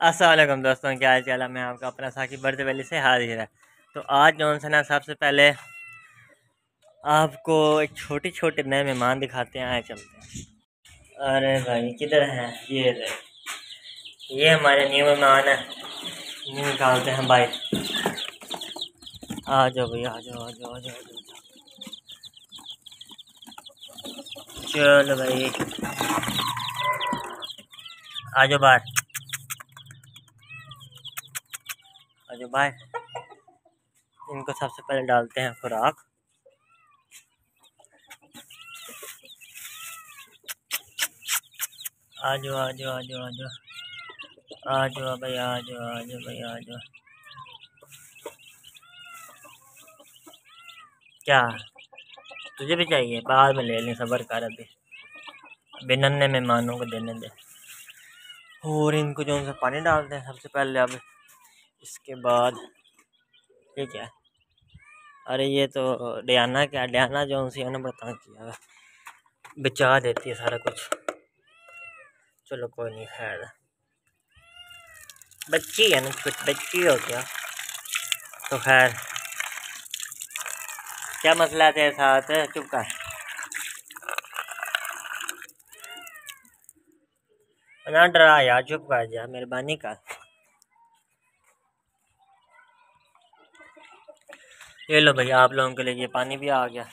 असलम दोस्तों, क्या हाल चाल है? मैं आपका अपना साकी बर्द वैली से हाजिर है। तो आज जो है ना, सबसे पहले आपको एक छोटे छोटे नए मेहमान दिखाते हैं, आए चलते हैं। अरे भाई, किधर हैं? ये रहे ये हमारे न्यू मेहमान है। न्यू निकालते हैं भाई। आ जाओ भाई आ जाओ आ जाओ आ जाओ। चलो भाई। आ जाओ बाहर। जाओ बाहर इनको सबसे पहले डालते हैं खुराक। आ जाओ आ जाओ आ जाओ आ जाओ आ जाओ भाई आ जाओ आ जाओ भाई आ जाओ क्या? तुझे भी चाहिए। बाद में ले लें सबर कर अभी। अभी नन्हे मेहमानों को देने दे। और इनको जो उनसे पानी डालते हैं सबसे पहले अब। इसके बाद ये क्या है। अरे ये तो डियाना क्या, डियाना जो उनसे उन्होंने बता किया बचा देती है सारा कुछ। चलो कोई नहीं, खैर। बच्ची है ना, छोटी बच्ची हो क्या? तो खैर। क्या मसला तेरे साथ? चुप कर। ना डरा यार, चुप कर जा, मेहरबानी कर। ये लो भैया, आप लोगों के लिए ये पानी भी आ गया।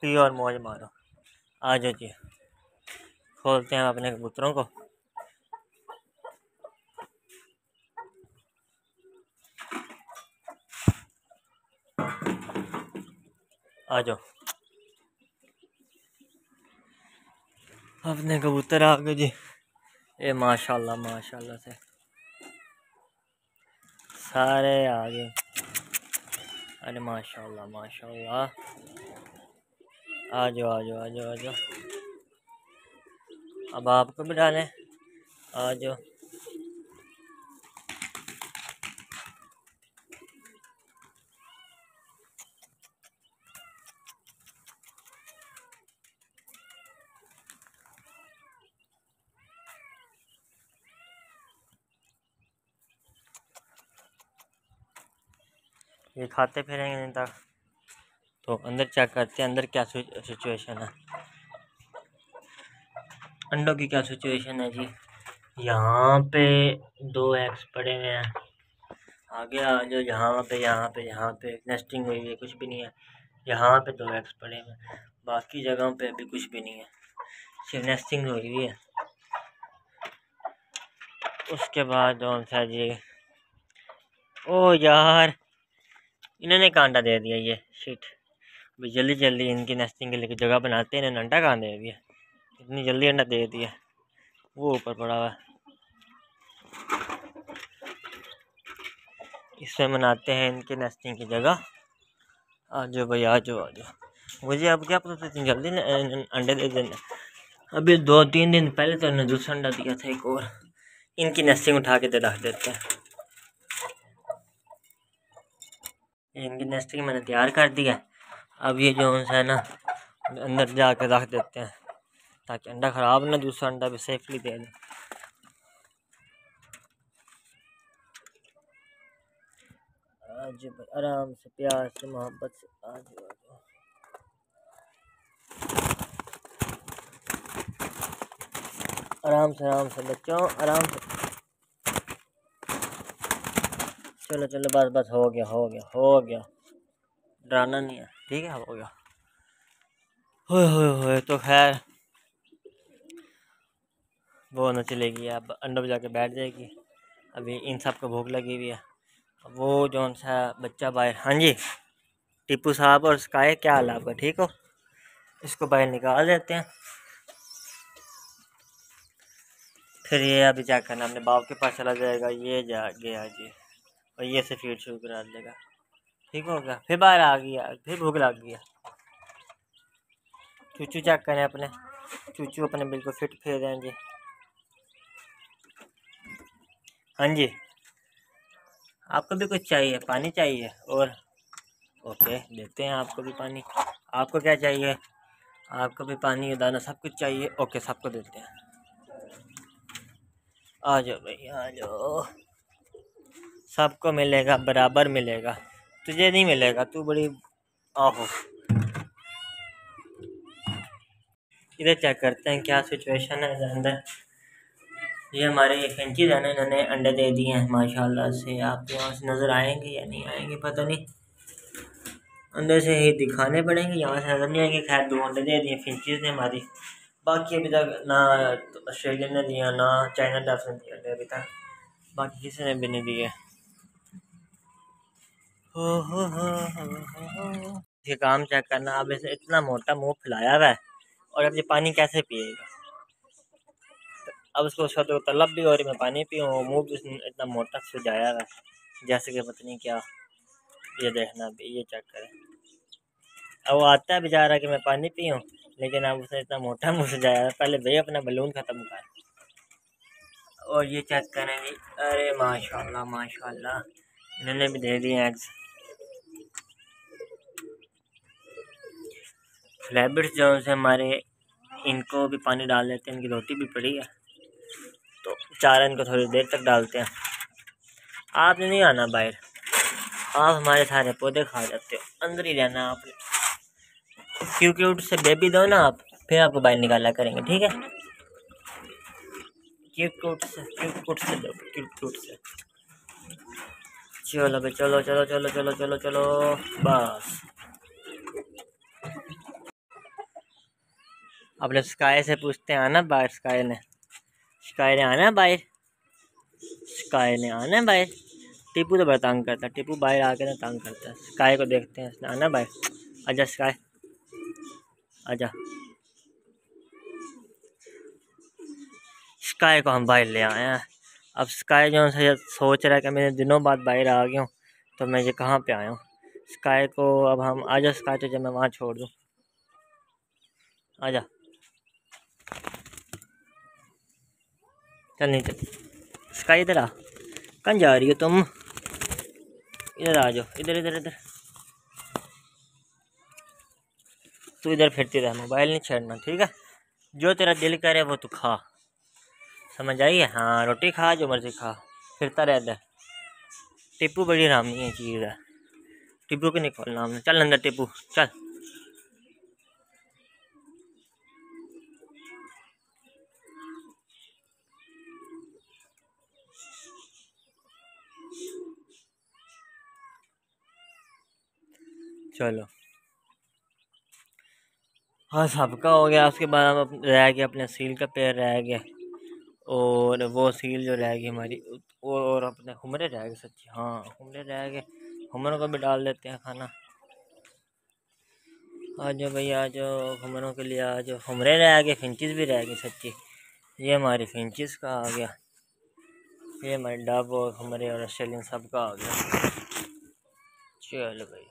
पियो और मौज मारो। आ जाओ जी। खोलते हैं अपने कबूतरों को। आ जाओ। अपने कबूतर आ गए जी। ये माशाल्लाह माशाल्लाह से। सारे आ गए। अरे माशाल्लाह माशाल्लाह। आ जाओ आ जाओ आ जाओ आ जाओ अब आपको भी डालें। आ जाओ ये खाते फिरेंगे नहीं तक तो अंदर चेक करते हैं? अंदर क्या सिचुएशन है? अंडों की क्या सिचुएशन है जी? यहाँ पे दो एग्स पड़े हुए हैं। आगे आ जाओ, यहाँ पे यहाँ पे यहाँ पे। नेस्टिंग हुई है, कुछ भी नहीं है। यहाँ पे दो एग्स पड़े हुए हैं। बाकी जगहों पे अभी कुछ भी नहीं है। सिर्फ़ नेस्टिंग हुई हुई है। उसके बाद जो सा जी ओ यार इन्होंने कांटा दे दिया ये शीट अभी जल्दी जल्दी इनकी नेस्टिंग के लिए जगह बनाते हैं, इन्होंने अंडा कहाँ दे दिया? इतनी जल्दी अंडा दे दिया। वो ऊपर पड़ा हुआ इसमें बनाते हैं इनके नेस्टिंग की जगह। आ जाओ भाई आ जाओ आ जाओ मुझे अब क्या पता इतनी जल्दी अंडे दे देने। अभी दो, तीन दिन पहले तो इन्होंने दूसरा अंडा दिया था एक और। इनकी नेस्टिंग उठा के तो रख देते हैं। इनकी नेस्टिंग मैंने तैयार कर दिया अब ये जो है ना, अंदर जाकर रख देते हैं, ताकि अंडा ख़राब ना दूसरा अंडा भी सेफली दे दें। आज आराम से प्यार से, मोहब्बत से आज आराम से आराम से बच्चों, आराम से चलो चलो, बस बस, हो गया हो गया हो गया। डराना नहीं है, ठीक है, हो गया। हो हो तो खैर, वो न चलेगी, अब अंडा बजा के बैठ जाएगी। अभी इन सबको भूख लगी हुई है। वो जो सा बच्चा बाहर हाँ जी, टीपू साहब और स्काई क्या हाल आपका, ठीक हो? इसको बाहर निकाल देते हैं। फिर ये अभी क्या करना अपने बाप के पास चला जाएगा, ये जा, गया जी। और ये से फ़ीड शुरू करा देगा। ठीक हो गया? फिर बाहर आ गया, फिर भूख लग गया। चूचू चेक करें अपने। चूचू अपने बिल्कुल फिट फिर हैं जी। हाँ जी। आपको भी कुछ चाहिए? पानी चाहिए? और ओके, देते हैं आपको भी पानी। आपको क्या चाहिए? आपको भी पानी दाना, सब कुछ चाहिए। ओके, सबको देते हैं। आ जाओ भाई आ जाओ। सबको मिलेगा, बराबर मिलेगा। तुझे नहीं मिलेगा, तू बड़ी आहो। इधर चेक करते हैं क्या सिचुएशन है अंदर। ये हमारे ये फिंचीज है ना इन्होंने अंडे दे दिए हैं, माशाल्लाह से। आप यहाँ से नज़र आएँगे या नहीं आएँगे, पता नहीं। अंदर से ही दिखाने पड़ेंगे, यहाँ से नज़र नहीं आएँगे। खैर, दो अंडे दे दिए फिंचीज ने हमारी बाकी अभी तक ना ऑस्ट्रेलिया ने दिया, ना चाइना डफ ने दिया, अभी तक। बाकी किसी ने भी नहीं दिए। ये काम चेक करना? अब इसे इतना मोटा मुँह फैलाया हुआ है और अब ये पानी कैसे पिएगा? अब उसको उसका तो तलब भी हो रही मैं पानी पीऊँ मुँह भी उसने इतना मोटा सजाया है। जैसे कि पता नहीं क्या, ये देखना अभी ये चेक करें। अब वो आता है बेचारा कि मैं पानी पीऊँ, लेकिन अब उसने इतना मोटा मुँह सजाया है, पहले भाई अपना बलून ख़त्म कर और ये चेक करेंगे। अरे माशाल्लाह माशाल्लाह। इन्होंने भी दे दिए एग्स रैबिट्स जो है हमारे, इनको भी पानी डाल देते हैं, इनकी रोटी भी पड़ी है। तो चारा इनको थोड़ी देर तक डालते हैं। आपने नहीं आना बाहर। आप हमारे सारे पौधे खा जाते हो। अंदर ही रहना आपने क्योंकि उससे बेबी दो ना आप, फिर आपको बाहर निकाला करेंगे, ठीक है? से से दो से चलो भाई चलो चलो चलो चलो चलो चलो, बस। अपने स्काई से पूछते हैं, आना बाहर स्काई ने। स्काई ने आना बाहर। स्काई ने आना बाहर। टीपू तो बड़ा तंग करता है। टीपू बाहर आके ना तंग करता है। स्काई को देखते हैं इसने आना बाहर। आजा स्काई आजा। स्काई को हम बाहर ले आए हैं। अब स्काई जो है सोच रहा है कि मैं दिनों बाद बाहर आ गया हूँ तो मैं ये कहाँ पे आया हूँ? स्काई को अब हम, आजा स्काई तो जब मैं वहाँ छोड़ दूँ। आजा। चल नहीं चल। स्काई इधर आ। कहाँ जा रही हो तुम? इधर आ जाओ। इधर इधर इधर। तू इधर फिरती रह, मोबाइल नहीं छेड़ना, ठीक है? जो तेरा दिल करे वो तू खा। समझ आई? है हाँ रोटी खा, जो मर्ज़ी खा। फिरता रह इधर। टिप्पू बड़ी आरामी है चीज़ है। टिप्पू को नहीं खोलना चल अंदर टिप्पू, चल। चलो। हाँ सबका हो गया। उसके बाद हम रह गया अपने सील का पेड़ रह गया। और वो सील जो रह गई हमारी और अपने हमरे रह गए सच्ची। हाँ हमरे रह गए। हमरों को भी डाल देते हैं खाना। आ जाओ भाई आ जाओ हमरों के लिए आ जाओ हमरे रह गए फिंचिस भी रह गए सच्ची। ये हमारी फिंचिस का आ गया। ये हमारे डब और हमारे और ऑस्ट्रेलियन सब का आ गया। चलो भाई।